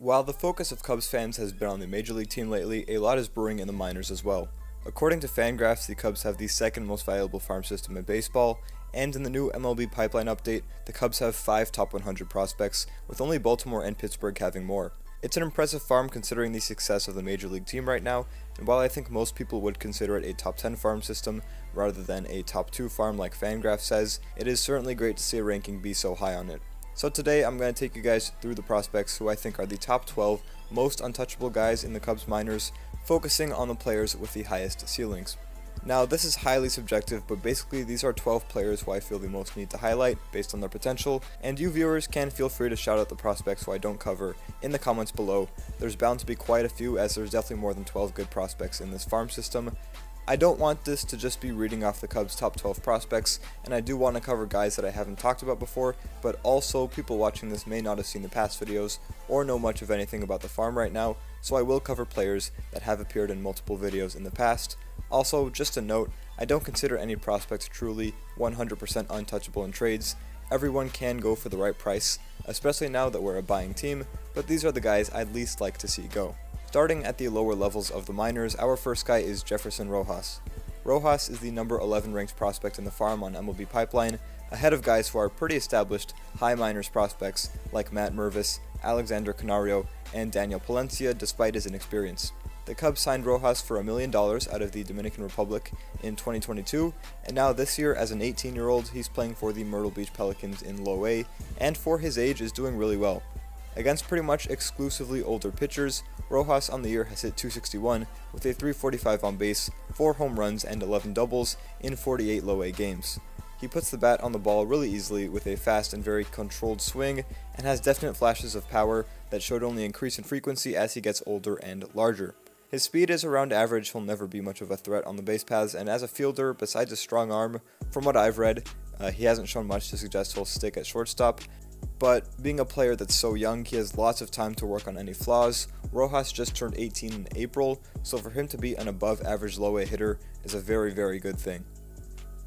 While the focus of Cubs fans has been on the major league team lately, a lot is brewing in the minors as well. According to Fangraphs, the Cubs have the second most valuable farm system in baseball, and in the new MLB pipeline update, the Cubs have five top 100 prospects, with only Baltimore and Pittsburgh having more. It's an impressive farm considering the success of the major league team right now, and while I think most people would consider it a top 10 farm system rather than a top 2 farm like Fangraph says, it is certainly great to see a ranking be so high on it. So today I'm going to take you guys through the prospects who I think are the top 12 most untouchable guys in the Cubs minors, focusing on the players with the highest ceilings. Now this is highly subjective, but basically these are 12 players who I feel the most need to highlight based on their potential, and you viewers can feel free to shout out the prospects who I don't cover in the comments below. There's bound to be quite a few as there's definitely more than 12 good prospects in this farm system, I don't want this to just be reading off the Cubs' top 12 prospects, and I do want to cover guys that I haven't talked about before, but also people watching this may not have seen the past videos or know much of anything about the farm right now, so I will cover players that have appeared in multiple videos in the past. Also, just a note, I don't consider any prospects truly 100% untouchable in trades. Everyone can go for the right price, especially now that we're a buying team, but these are the guys I'd least like to see go. Starting at the lower levels of the minors, our first guy is Jefferson Rojas. Rojas is the number 11 ranked prospect in the farm on MLB Pipeline, ahead of guys who are pretty established high minors prospects like Matt Mervis, Alexander Canario, and Daniel Palencia despite his inexperience. The Cubs signed Rojas for a million dollars out of the Dominican Republic in 2022, and now this year, as an 18 year old, he's playing for the Myrtle Beach Pelicans in low A, and for his age is doing really well. Against pretty much exclusively older pitchers, Rojas on the year has hit 261 with a 345 on base, 4 home runs, and 11 doubles in 48 low A games. He puts the bat on the ball really easily with a fast and very controlled swing and has definite flashes of power that should only increase in frequency as he gets older and larger. His speed is around average, he'll never be much of a threat on the base paths, and as a fielder, besides a strong arm, from what I've read, uh, he hasn't shown much to suggest he'll stick at shortstop, but being a player that's so young, he has lots of time to work on any flaws. Rojas just turned 18 in April, so for him to be an above average low A hitter is a very, very good thing.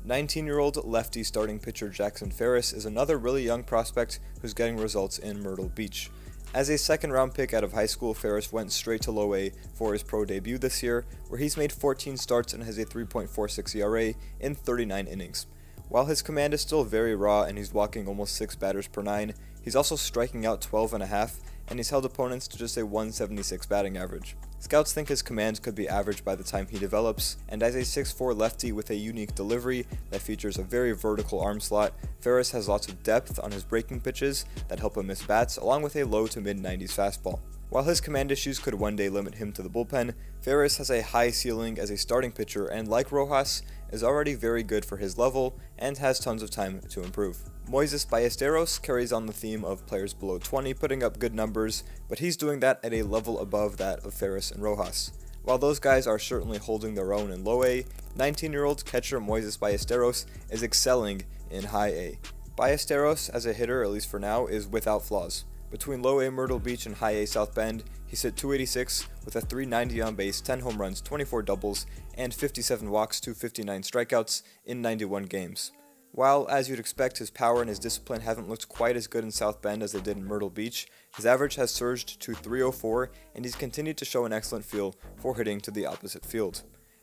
19 year old lefty starting pitcher Jackson Ferris is another really young prospect who's getting results in Myrtle Beach. As a second round pick out of high school, Ferris went straight to low A for his pro debut this year, where he's made 14 starts and has a 3.46 ERA in 39 innings. While his command is still very raw and he's walking almost 6 batters per 9, he's also striking out 12 and a half and he's held opponents to just a 176 batting average. Scouts think his command could be average by the time he develops, and as a 6'4 lefty with a unique delivery that features a very vertical arm slot, Ferris has lots of depth on his breaking pitches that help him miss bats, along with a low to mid 90s fastball. While his command issues could one day limit him to the bullpen, Ferris has a high ceiling as a starting pitcher and, like Rojas, is already very good for his level and has tons of time to improve. Moises Ballesteros carries on the theme of players below 20 putting up good numbers, but he's doing that at a level above that of Ferris and Rojas. While those guys are certainly holding their own in low A, 19 year old catcher Moises Ballesteros is excelling in high A. Ballesteros, as a hitter, at least for now, is without flaws. Between low A Myrtle Beach and high A South Bend, he's hit 286 with a 390 on base, 10 home runs, 24 doubles, and 57 walks to 59 strikeouts in 91 games. While, as you'd expect, his power and his discipline haven't looked quite as good in South Bend as they did in Myrtle Beach, his average has surged to 304, and he's continued to show an excellent feel for hitting to the opposite field.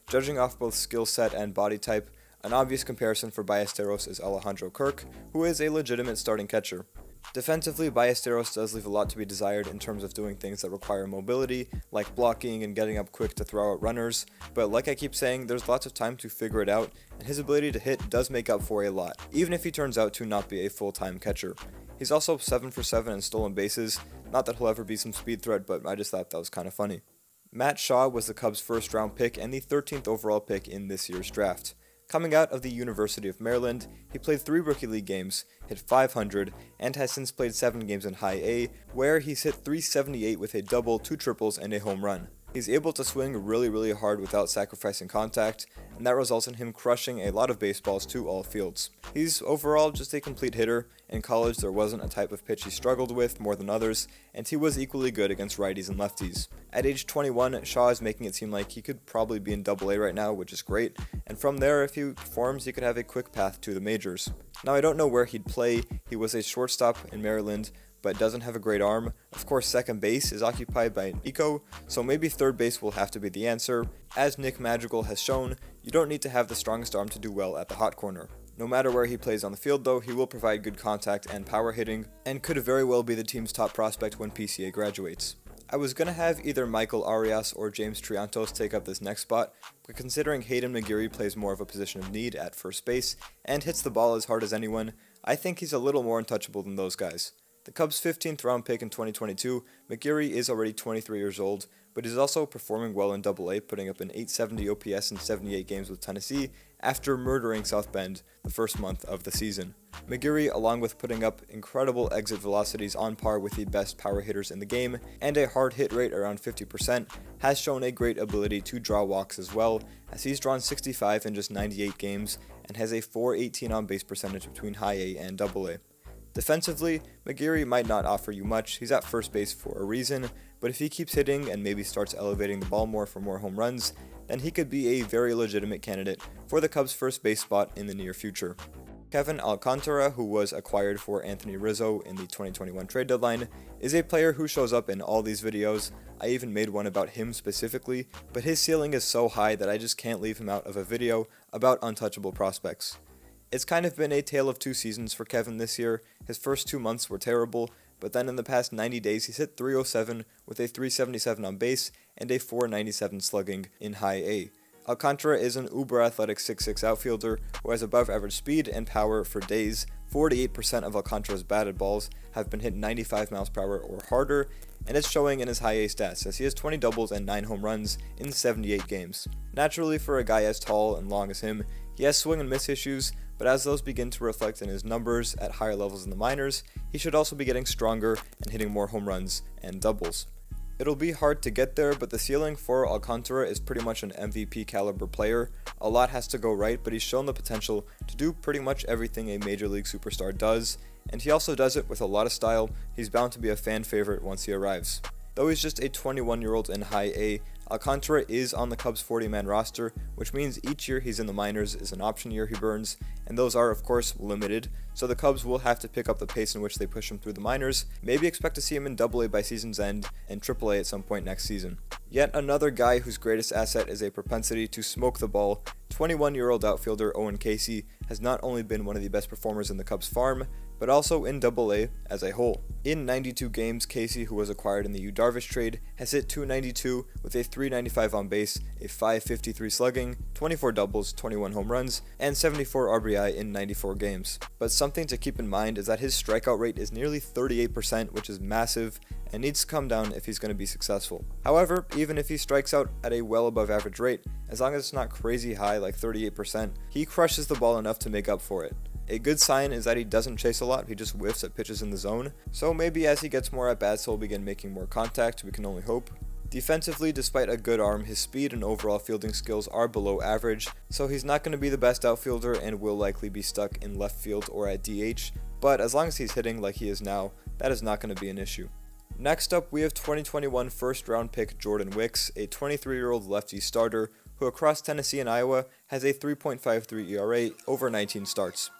Judging off both skill set and body type, an obvious comparison for Ballesteros is Alejandro Kirk, who is a legitimate starting catcher. Defensively, Ballesteros does leave a lot to be desired in terms of doing things that require mobility, like blocking and getting up quick to throw out runners, but like I keep saying, there's lots of time to figure it out, and his ability to hit does make up for a lot, even if he turns out to not be a full-time catcher. He's also 7 for 7 in stolen bases, not that he'll ever be some speed threat, but I just thought that was kind of funny. Matt Shaw was the Cubs' first round pick and the 13th overall pick in this year's draft. Coming out of the University of Maryland, he played three rookie league games, hit 500, and has since played seven games in high A, where he's hit 378 with a double, two triples, and a home run. He's able to swing really, really hard without sacrificing contact, and that results in him crushing a lot of baseballs to all fields. He's overall just a complete hitter. In college, there wasn't a type of pitch he struggled with more than others, and he was equally good against righties and lefties. At age 21, Shaw is making it seem like he could probably be in Double A right now, which is great, and from there, if he performs, he could have a quick path to the majors. Now, I don't know where he'd play, he was a shortstop in Maryland, but doesn't have a great arm. Of course, second base is occupied by Nico, so maybe third base will have to be the answer. As Nick Madrigal has shown, you don't need to have the strongest arm to do well at the hot corner. No matter where he plays on the field though, he will provide good contact and power hitting, and could very well be the team's top prospect when PCA graduates. I was to have either Michael Arias or James Triantos take up this next spot, but considering Haydn McGeary plays more of a position of need at first base and hits the ball as hard as anyone, I think he's a little more untouchable than those guys. The Cubs' 15th round pick in 2022, McGeary is already 23 years old, but is also performing well in AA, putting up an 870 OPS in 78 games with Tennessee after murdering South Bend the first month of the season. McGeary, along with putting up incredible exit velocities on par with the best power hitters in the game and a hard hit rate around 50%, has shown a great ability to draw walks as well, as he's drawn 65 in just 98 games and has a 418 on base percentage between high A and AA. Defensively, McGeary might not offer you much, he's at first base for a reason, but if he keeps hitting and maybe starts elevating the ball more for more home runs, then he could be a very legitimate candidate for the Cubs' first base spot in the near future. Kevin Alcantara, who was acquired for Anthony Rizzo in the 2021 trade deadline, is a player who shows up in all these videos. I even made one about him specifically, but his ceiling is so high that I just can't leave him out of a video about untouchable prospects. It's kind of been a tale of two seasons for Kevin this year. His first two months were terrible, but then in the past 90 days he's hit 307 with a 377 on base and a 497 slugging in high A. Alcantara is an uber athletic 6'6 outfielder who has above average speed and power for days. 48% of Alcantara's batted balls have been hit 95 miles per hour or harder, and it's showing in his high A stats as he has 20 doubles and 9 home runs in 78 games. Naturally, for a guy as tall and long as him, he has swing and miss issues, but as those begin to reflect in his numbers at higher levels in the minors, he should also be getting stronger and hitting more home runs and doubles. It'll be hard to get there, but the ceiling for Alcantara is pretty much an MVP caliber player. A lot has to go right, but he's shown the potential to do pretty much everything a major league superstar does, and he also does it with a lot of style. He's bound to be a fan favorite once he arrives. Though he's just a 21 year old in high A, Alcantara is on the Cubs 40 man roster, which means each year he's in the minors is an option year he burns, and those are, of course, limited, so the Cubs will have to pick up the pace in which they push him through the minors, maybe expect to see him in AA by season's end and AAA at some point next season. Yet another guy whose greatest asset is a propensity to smoke the ball, 21 year old outfielder Owen Caissie has not only been one of the best performers in the Cubs farm, but also in AA as a whole. In 92 games, Caissie, who was acquired in the Yu Darvish trade, has hit 292 with a 395 on base, a 553 slugging, 24 doubles, 21 home runs, and 74 RBI in 94 games. But something to keep in mind is that his strikeout rate is nearly 38%, which is massive and needs to come down if he's going to be successful. However, even if he strikes out at a well above average rate, as long as it's not crazy high like 38%, he crushes the ball enough to make up for it. A good sign is that he doesn't chase a lot, he just whiffs at pitches in the zone, so maybe as he gets more at bats he'll begin making more contact, we can only hope. Defensively, despite a good arm, his speed and overall fielding skills are below average, so he's not going to be the best outfielder and will likely be stuck in left field or at DH, but as long as he's hitting like he is now, that is not going to be an issue. Next up, we have 2021 first round pick Jordan Wicks, a 23 year old lefty starter who across Tennessee and Iowa has a 3.53 ERA over 19 starts.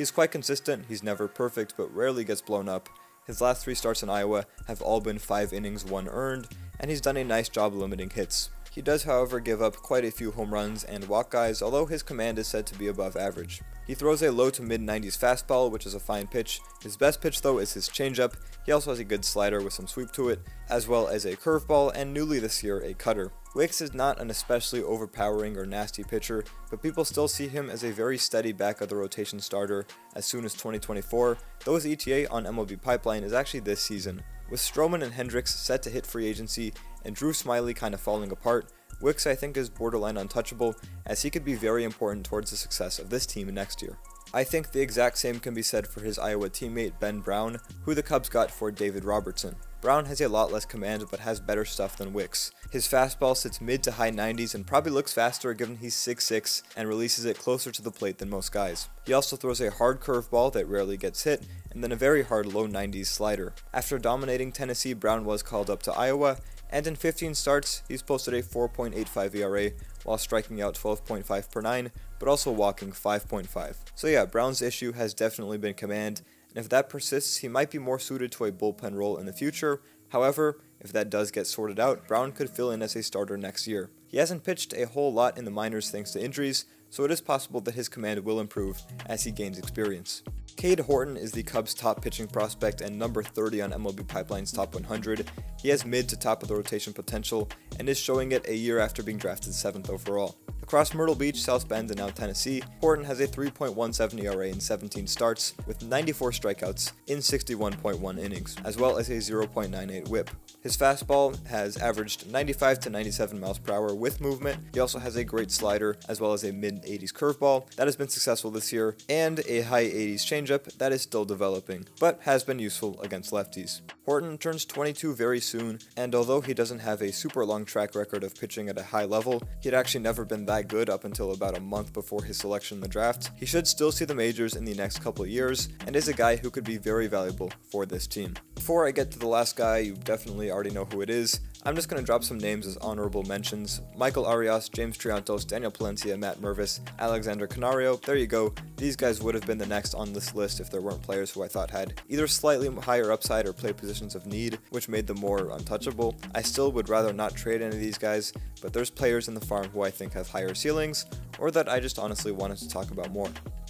He's quite consistent, he's never perfect, but rarely gets blown up. His last three starts in Iowa have all been 5 innings, 1 earned, and he's done a nice job limiting hits. He does, however, give up quite a few home runs and walk guys, although his command is said to be above average. He throws a low to mid 90s fastball, which is a fine pitch. His best pitch, though, is his changeup. He also has a good slider with some sweep to it, as well as a curveball, and newly this year, a cutter. Wicks is not an especially overpowering or nasty pitcher, but people still see him as a very steady back of the rotation starter as soon as 2024, though his ETA on MLB Pipeline is actually this season. With Stroman and Hendricks set to hit free agency and Drew Smyly kind of falling apart, Wicks I think is borderline untouchable as he could be very important towards the success of this team next year. I think the exact same can be said for his Iowa teammate Ben Brown, who the Cubs got for David Robertson. Brown has a lot less command but has better stuff than Wicks. His fastball sits mid to high 90s and probably looks faster given he's 6'6 and releases it closer to the plate than most guys. He also throws a hard curveball that rarely gets hit and then a very hard low 90s slider. After dominating Tennessee, Brown was called up to Iowa and in 15 starts, he's posted a 4.85 ERA while striking out 12.5 per 9, but also walking 5.5. So yeah, Brown's issue has definitely been command, and if that persists, he might be more suited to a bullpen role in the future. However, if that does get sorted out, Brown could fill in as a starter next year. He hasn't pitched a whole lot in the minors thanks to injuries, so it is possible that his command will improve as he gains experience. Cade Horton is the Cubs' top pitching prospect and number 30 on MLB Pipeline's top 100. He has mid to top of the rotation potential and is showing it a year after being drafted 7th overall. Across Myrtle Beach, South Bend, and now Tennessee, Horton has a 3.17 ERA in 17 starts, with 94 strikeouts in 61.1 innings, as well as a 0.98 whip. His fastball has averaged 95 to 97 miles per hour with movement. He also has a great slider, as well as a mid 80s curveball that has been successful this year, and a high 80s changeup that is still developing, but has been useful against lefties. Horton turns 22 very soon, and although he doesn't have a super long track record of pitching at a high level, he'd actually never been that good up until about a month before his selection in the draft. He should still see the majors in the next couple years, and is a guy who could be very valuable for this team. Before I get to the last guy, you definitely already know who it is. I'm just going to drop some names as honorable mentions. Michael Arias, James Triantos, Daniel Palencia, Matt Mervis, Alexander Canario. There you go. These guys would have been the next on this list if there weren't players who I thought had either slightly higher upside or play positions of need, which made them more untouchable. I still would rather not trade any of these guys, but there's players in the farm who I think have higher ceilings, or that I just honestly wanted to talk about more.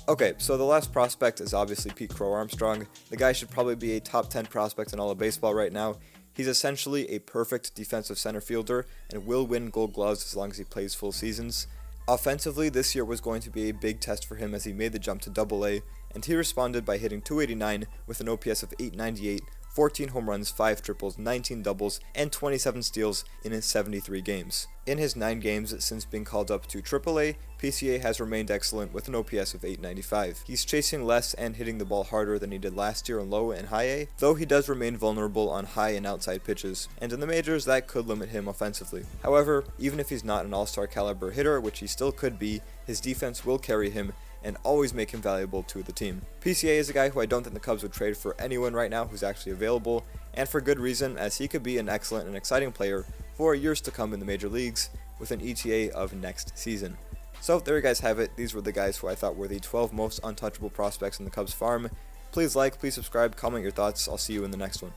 Okay, so the last prospect is obviously Pete Crow Armstrong. The guy should probably be a top 10 prospect in all of baseball right now. He's essentially a perfect defensive center fielder and will win gold gloves as long as he plays full seasons. Offensively, this year was going to be a big test for him as he made the jump to Double A, and he responded by hitting 289 with an OPS of 898 14 home runs, 5 triples, 19 doubles, and 27 steals in his 73 games. In his 9 games since being called up to AAA, PCA has remained excellent with an OPS of 895. He's chasing less and hitting the ball harder than he did last year in low and high A, though he does remain vulnerable on high and outside pitches, and in the majors that could limit him offensively. However, even if he's not an all-star caliber hitter, which he still could be, his defense will carry him and always make him valuable to the team. PCA is a guy who I don't think the Cubs would trade for anyone right now who's actually available, and for good reason, as he could be an excellent and exciting player for years to come in the major leagues with an ETA of next season. So there you guys have it. These were the guys who I thought were the 12 most untouchable prospects in the Cubs farm. Please like, please subscribe, comment your thoughts. I'll see you in the next one.